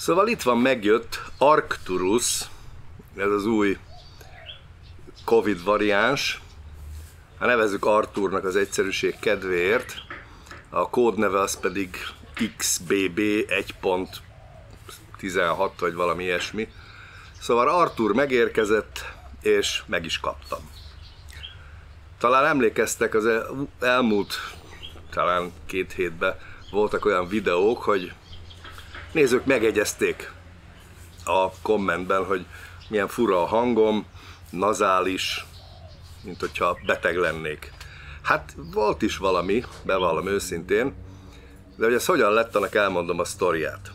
Szóval itt van, megjött Arcturus, ez az új Covid variáns. Hát nevezzük Arturnak az egyszerűség kedvéért. A kódneve az pedig XBB 1.16 vagy valami ilyesmi. Szóval Artur megérkezett, és meg is kaptam. Talán emlékeztek, az elmúlt talán két hétben voltak olyan videók, hogy nézők megegyezték a kommentben, hogy milyen fura a hangom, nazális, mint hogyha beteg lennék. Hát volt is valami, bevallom őszintén, de hogy ez hogyan lett, annak elmondom a sztoriát.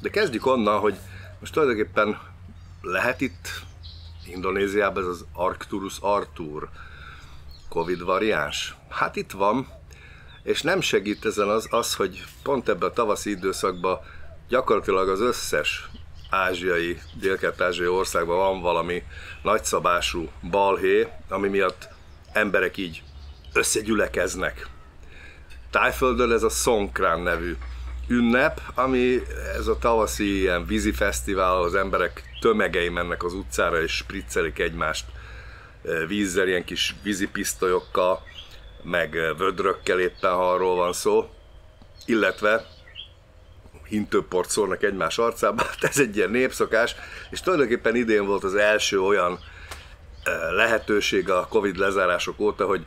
De kezdjük onnan, hogy most tulajdonképpen lehet itt Indonéziában ez az Arcturus Artur Covid variáns? Hát itt van, és nem segít ezen az, az hogy pont ebben a tavaszi időszakban gyakorlatilag az összes ázsiai, dél-kelet-ázsiai országban van valami nagyszabású balhé, ami miatt emberek így összegyülekeznek. Tájföldön ez a Songkran nevű ünnep, ami ez a tavaszi ilyen vízi fesztivál, az emberek tömegei mennek az utcára és spriccelik egymást vízzel, ilyen kis vízipisztolyokkal, meg vödrökkel éppen, ha arról van szó, illetve hintőport szórnak egymás arcába, hát ez egy ilyen népszokás, és tulajdonképpen idén volt az első olyan lehetőség a Covid lezárások óta, hogy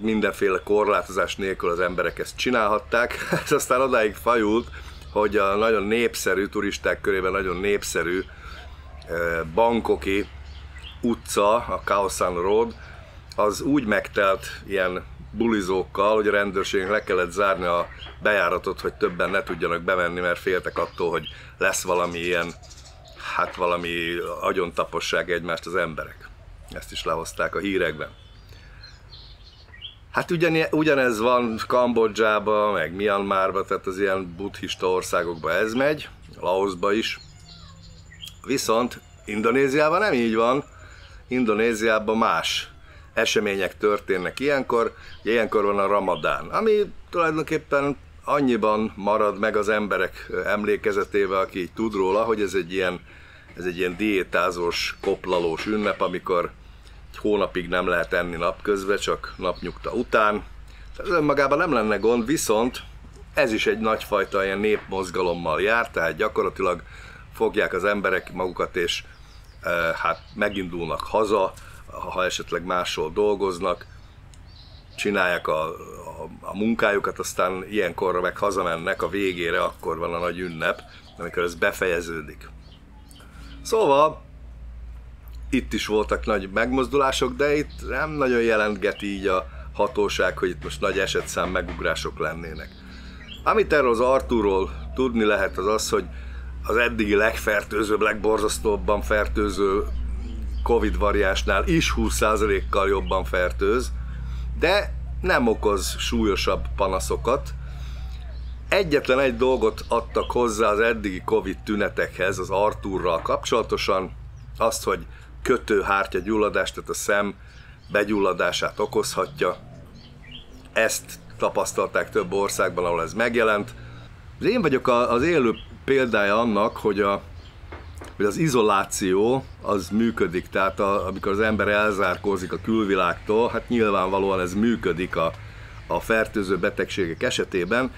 mindenféle korlátozás nélkül az emberek ezt csinálhatták. Ez aztán odáig fajult, hogy a nagyon népszerű, turisták körében nagyon népszerű Bangkoki utca, a Kaosan Road, az úgy megtelt ilyen bulizókkal, hogy a rendőrségnek le kellett zárni a bejáratot, hogy többen ne tudjanak bemenni, mert féltek attól, hogy lesz valami ilyen, hát valami agyontaposság egymást az emberek. Ezt is lehozták a hírekben. Hát ugyan, ugyanez van Kambodzsába, meg Myanmarba, tehát az ilyen buddhista országokba ez megy, Laosba is. Viszont Indonéziában nem így van, Indonéziában más események történnek ilyenkor, ugye ilyenkor van a ramadán, ami tulajdonképpen annyiban marad meg az emberek emlékezetével, aki így tud róla, hogy ez egy ilyen, ez egy ilyen diétázós, koplalós ünnep, amikor egy hónapig nem lehet enni napközben, csak napnyugta után. Ez önmagában nem lenne gond, viszont ez is egy nagyfajta ilyen népmozgalommal jár, tehát gyakorlatilag fogják az emberek magukat és e, hát megindulnak haza, ha esetleg máshol dolgoznak, csinálják a, a, a munkájukat, aztán ilyenkorra meg hazamennek, a végére akkor van a nagy ünnep, amikor ez befejeződik. Szóval itt is voltak nagy megmozdulások, de itt nem nagyon jelentgeti így a hatóság, hogy itt most nagy esetszám megugrások lennének. Amit erről az Arturról tudni lehet az az, hogy az eddigi legfertőzőbb, legborzasztóbban fertőző Covid variásnál is 20%-kal jobban fertőz, de nem okoz súlyosabb panaszokat. Egyetlen egy dolgot adtak hozzá az eddigi Covid tünetekhez az Arturral kapcsolatosan, azt, hogy kötőhártya gyulladást, tehát a szem begyulladását okozhatja. Ezt tapasztalták több országban, ahol ez megjelent. Én vagyok az élő példája annak, hogy a hogy az izoláció az működik, tehát a, amikor az ember elzárkózik a külvilágtól, hát nyilvánvalóan ez működik a, a fertőző betegségek esetében.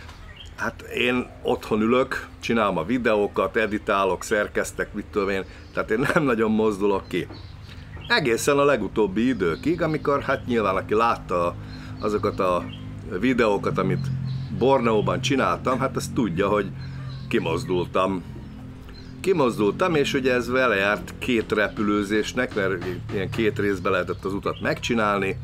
Hát én otthon ülök, csinálom a videókat, editálok, szerkeztek, mit tudom én, tehát én nem nagyon mozdulok ki. Egészen a legutóbbi időkig, amikor hát nyilván aki látta azokat a videókat, amit Borneóban csináltam, hát ezt tudja, hogy kimozdultam kimozdultam, és ugye ez vele járt két repülőzésnek, mert ilyen két részbe lehetett az utat megcsinálni,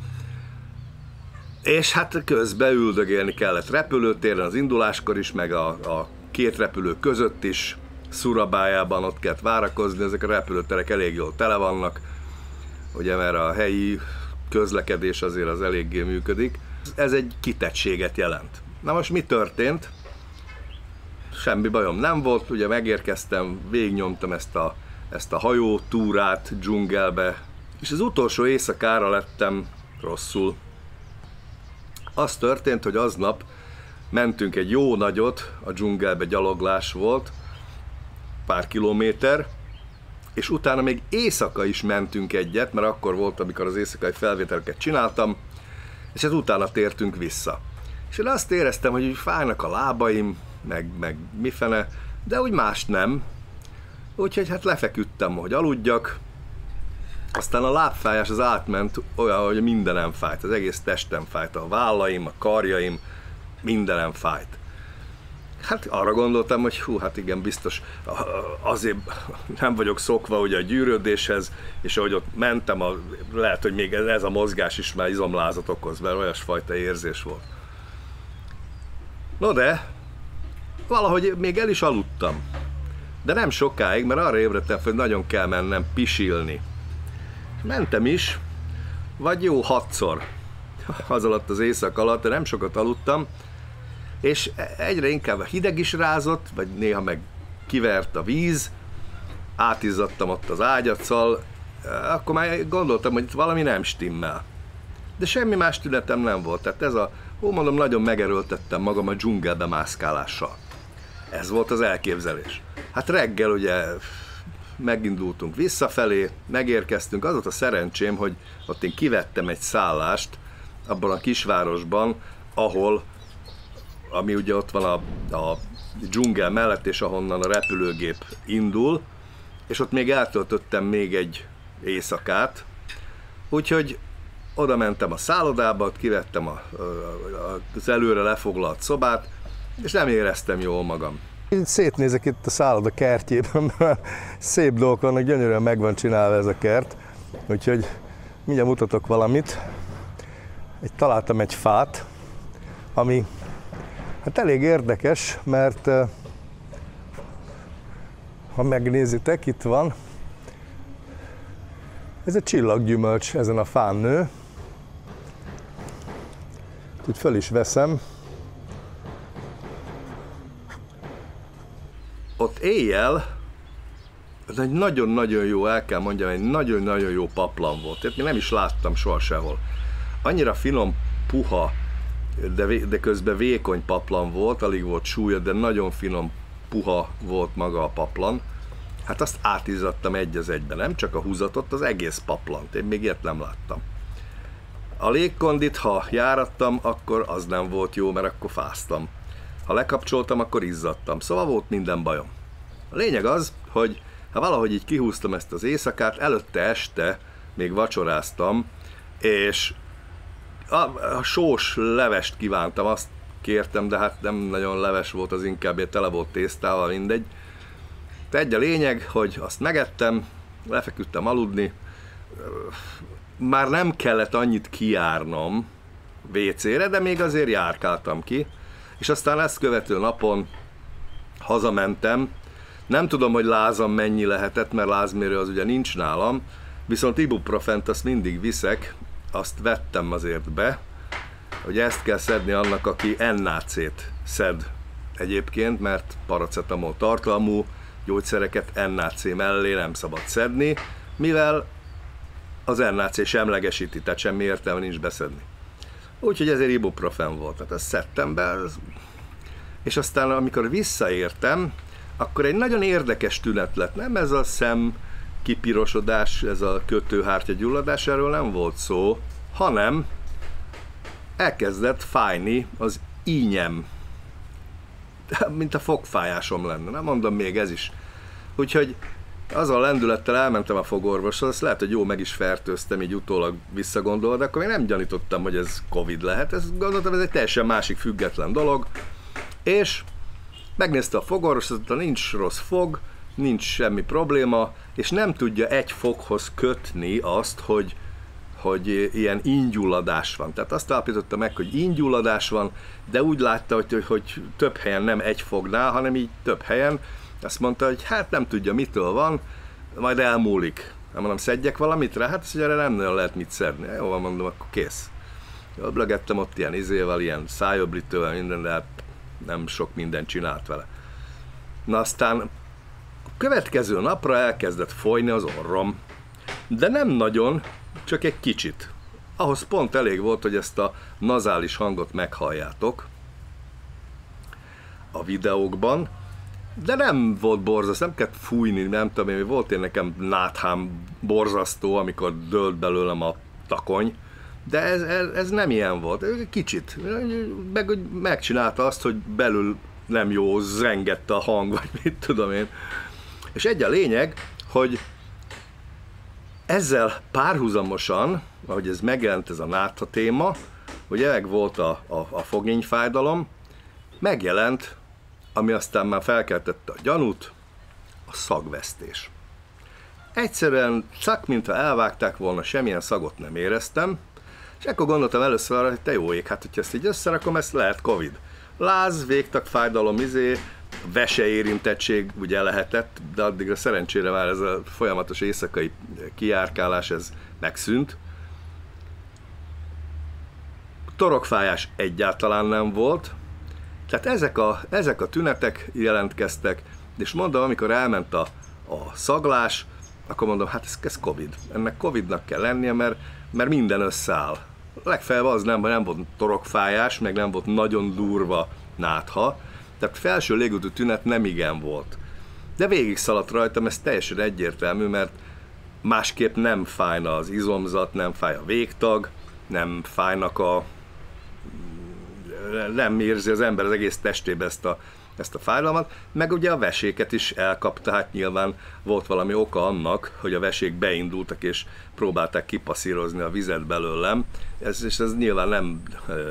és hát közben üldögélni kellett repülőtéren az induláskor is, meg a, a két repülő között is, Szurabájában ott kellett várakozni, ezek a repülőterek elég jól tele vannak, ugye mert a helyi közlekedés azért az eléggé működik. Ez egy kitettséget jelent. Na most mi történt? Semmi bajom nem volt, ugye megérkeztem, végignyomtam ezt a, ezt a hajó túrát dzsungelbe, és az utolsó éjszakára lettem rosszul. Az történt, hogy aznap mentünk egy jó nagyot, a dzsungelbe gyaloglás volt, pár kilométer, és utána még éjszaka is mentünk egyet, mert akkor volt, amikor az éjszakai felvételeket csináltam, és hát utána tértünk vissza. És én azt éreztem, hogy úgy fájnak a lábaim, meg, meg mifene, de úgy más nem. Úgyhogy hát lefeküdtem, hogy aludjak, aztán a lábfájás az átment olyan, hogy mindenem fájt, az egész testem fájt, a vállaim, a karjaim, mindenem fájt. Hát arra gondoltam, hogy hú, hát igen, biztos azért nem vagyok szokva ugye a gyűrődéshez, és ahogy ott mentem, a, lehet, hogy még ez a mozgás is már izomlázat okoz, mert olyasfajta érzés volt. No de, valahogy még el is aludtam. De nem sokáig, mert arra ébredtem hogy nagyon kell mennem pisilni. Mentem is, vagy jó hatszor az alatt az éjszak alatt, de nem sokat aludtam, és egyre inkább hideg is rázott, vagy néha meg kivert a víz, átizzadtam ott az ágyatszal, akkor már gondoltam, hogy itt valami nem stimmel. De semmi más tünetem nem volt, tehát ez a, ó mondom, nagyon megerőltettem magam a dzsungelbe mászkálással. Ez volt az elképzelés. Hát reggel ugye megindultunk visszafelé, megérkeztünk, az volt a szerencsém, hogy ott én kivettem egy szállást abban a kisvárosban, ahol ami ugye ott van a, a dzsungel mellett, és ahonnan a repülőgép indul, és ott még eltöltöttem még egy éjszakát, úgyhogy oda mentem a szállodába, kivettem a, az előre lefoglalt szobát, és nem éreztem jól magam. Én szétnézek itt a szálloda kertjében, mert szép dolgok vannak, gyönyörűen meg van csinálva ez a kert, úgyhogy mindjárt mutatok valamit. Egy, találtam egy fát, ami Hát elég érdekes, mert ha megnézitek, itt van, ez egy csillaggyümölcs ezen a fán nő. Úgy föl is veszem. Éjjel ez egy nagyon-nagyon jó, el kell mondjam, egy nagyon-nagyon jó paplan volt. Tehát nem is láttam soha sehol. Annyira finom, puha, de, de közben vékony paplan volt, alig volt súlya, de nagyon finom, puha volt maga a paplan. Hát azt átizzadtam egy az egyben, nem csak a húzatot, az egész paplant. Én még ilyet nem láttam. A légkondit, ha járattam, akkor az nem volt jó, mert akkor fáztam. Ha lekapcsoltam, akkor izzadtam. Szóval volt minden bajom. A lényeg az, hogy ha valahogy így kihúztam ezt az éjszakát, előtte este még vacsoráztam, és a, a sós levest kívántam, azt kértem, de hát nem nagyon leves volt, az inkább tele volt tésztával, mindegy. De egy a lényeg, hogy azt megettem, lefeküdtem aludni, már nem kellett annyit kijárnom WC-re, de még azért járkáltam ki, és aztán ezt követő napon hazamentem, nem tudom, hogy lázam mennyi lehetett, mert lázmérő az ugye nincs nálam, viszont ibuprofent azt mindig viszek, azt vettem azért be, hogy ezt kell szedni annak, aki NAC-t szed egyébként, mert paracetamol tartalmú gyógyszereket NAC mellé nem szabad szedni, mivel az NAC semlegesíti, tehát semmi értelme nincs beszedni. Úgyhogy ezért ibuprofen volt, tehát ezt szedtem be, és aztán amikor visszaértem, akkor egy nagyon érdekes tünet lett, nem ez a szem kipirosodás, ez a kötőhártya gyulladás, erről nem volt szó, hanem elkezdett fájni az ínyem, mint a fogfájásom lenne, nem mondom még ez is. Úgyhogy az a lendülettel elmentem a fogorvoshoz, azt lehet, hogy jó meg is fertőztem, így utólag visszagondolva, de akkor még nem gyanítottam, hogy ez Covid lehet. Ezt gondoltam, ez egy teljesen másik független dolog. És megnézte a fogorvos, azt mondta, nincs rossz fog, nincs semmi probléma, és nem tudja egy foghoz kötni azt, hogy, hogy ilyen ingyulladás van. Tehát azt állapította meg, hogy ingyulladás van, de úgy látta, hogy, hogy több helyen nem egy fognál, hanem így több helyen. Azt mondta, hogy hát nem tudja mitől van, majd elmúlik. Nem mondom, szedjek valamit rá? Hát azt erre nem lehet mit szedni. Jó mondom, akkor kész. Öblögettem ott ilyen izével, ilyen szájöblítővel, minden, de hát nem sok mindent csinált vele. Na aztán Következő napra elkezdett folyni az orrom, de nem nagyon, csak egy kicsit. Ahhoz pont elég volt, hogy ezt a nazális hangot meghalljátok a videókban, de nem volt borzasztó, nem kellett fújni, nem tudom én, volt én nekem náthám borzasztó, amikor dőlt belőlem a takony, de ez, ez, nem ilyen volt, kicsit. Meg, megcsinálta azt, hogy belül nem jó, zengett a hang, vagy mit tudom én. És egy a lényeg, hogy ezzel párhuzamosan, ahogy ez megjelent ez a nátha téma, ugye meg volt a, a, a fogényfájdalom, megjelent, ami aztán már felkeltette a gyanút, a szagvesztés. Egyszerűen csak mintha elvágták volna, semmilyen szagot nem éreztem, és akkor gondoltam először arra, hogy te jó ég, hát hogyha ezt így összerakom, ezt lehet Covid. Láz, végtag, fájdalom, izé, vese érintettség ugye lehetett, de addigra szerencsére már ez a folyamatos éjszakai kiárkálás, ez megszűnt. Torokfájás egyáltalán nem volt, tehát ezek a, ezek a tünetek jelentkeztek, és mondom, amikor elment a, a szaglás, akkor mondom, hát ez, ez Covid. Ennek Covidnak kell lennie, mert, mert minden összeáll. Legfeljebb az nem, nem volt torokfájás, meg nem volt nagyon durva nátha, tehát felső légúti tünet nem igen volt. De végig szaladt rajtam, ez teljesen egyértelmű, mert másképp nem fájna az izomzat, nem fáj a végtag, nem fájnak a... nem érzi az ember az egész testébe ezt a, ezt a fájdalmat, meg ugye a veséket is elkapta, hát nyilván volt valami oka annak, hogy a vesék beindultak és próbálták kipasszírozni a vizet belőlem, ez, és ez nyilván nem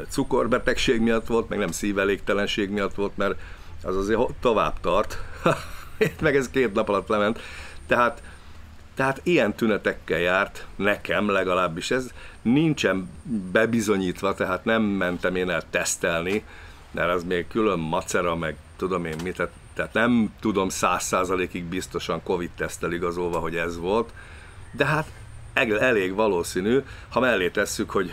cukorbetegség miatt volt, meg nem szívelégtelenség miatt volt, mert az azért tovább tart, meg ez két nap alatt lement, tehát tehát ilyen tünetekkel járt nekem legalábbis. Ez nincsen bebizonyítva, tehát nem mentem én el tesztelni, mert az még külön macera, meg tudom én mit, tehát, tehát nem tudom száz százalékig biztosan Covid tesztel igazolva, hogy ez volt, de hát elég valószínű, ha mellé tesszük, hogy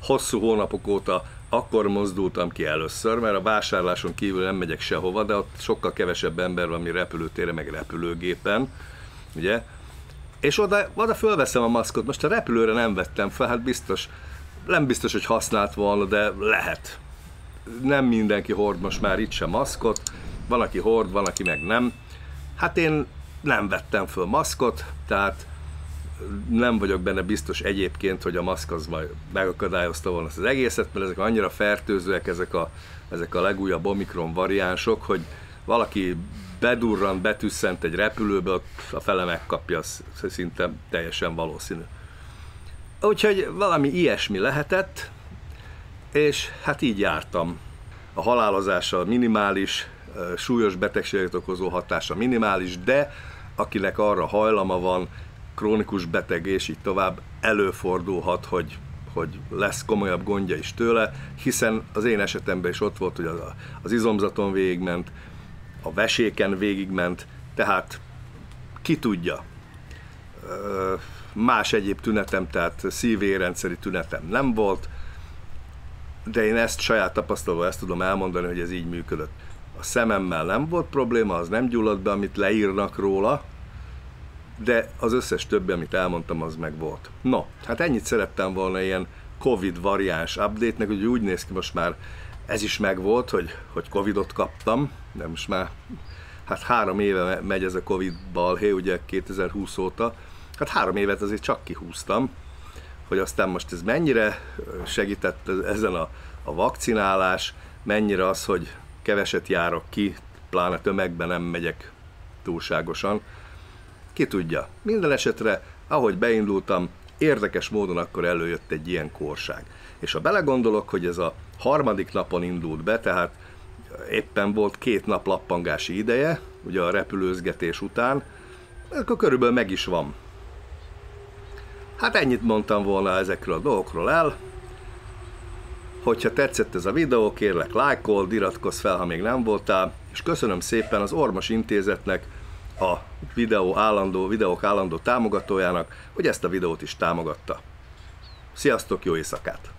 hosszú hónapok óta akkor mozdultam ki először, mert a vásárláson kívül nem megyek sehova, de ott sokkal kevesebb ember van, mi repülőtére, meg repülőgépen, ugye? És oda, oda fölveszem a maszkot, most a repülőre nem vettem fel, hát biztos, nem biztos, hogy használt volna, de lehet. Nem mindenki hord most már itt sem maszkot, van, aki hord, van, aki meg nem. Hát én nem vettem föl maszkot, tehát nem vagyok benne biztos egyébként, hogy a maszk az majd megakadályozta volna ezt az egészet, mert ezek annyira fertőzőek, ezek a, ezek a legújabb Omikron variánsok, hogy valaki bedurran, betűszent egy repülőbe, a fele megkapja, az szinte teljesen valószínű. Úgyhogy valami ilyesmi lehetett, és hát így jártam. A halálozása minimális, súlyos betegséget okozó hatása minimális, de akinek arra hajlama van, krónikus beteg és így tovább, előfordulhat, hogy, hogy lesz komolyabb gondja is tőle, hiszen az én esetemben is ott volt, hogy az, az izomzaton végigment, a veséken végigment, tehát ki tudja. Más egyéb tünetem, tehát szívérendszeri tünetem nem volt, de én ezt saját tapasztalva ezt tudom elmondani, hogy ez így működött. A szememmel nem volt probléma, az nem gyulladt be, amit leírnak róla, de az összes többi, amit elmondtam, az meg volt. No, hát ennyit szerettem volna ilyen Covid variáns update-nek, hogy úgy néz ki most már ez is megvolt, hogy, hogy Covidot kaptam, de most már hát három éve megy ez a Covid balhé, ugye 2020 óta, hát három évet azért csak kihúztam, hogy aztán most ez mennyire segített ezen a, a vakcinálás, mennyire az, hogy keveset járok ki, pláne tömegben nem megyek túlságosan, ki tudja. Minden esetre, ahogy beindultam, érdekes módon akkor előjött egy ilyen korság. És ha belegondolok, hogy ez a harmadik napon indult be, tehát éppen volt két nap lappangási ideje, ugye a repülőzgetés után, akkor körülbelül meg is van. Hát ennyit mondtam volna ezekről a dolgokról el. Hogyha tetszett ez a videó, kérlek lájkold, iratkozz fel, ha még nem voltál, és köszönöm szépen az Ormos Intézetnek, a videó állandó, videók állandó támogatójának, hogy ezt a videót is támogatta. Sziasztok, jó éjszakát!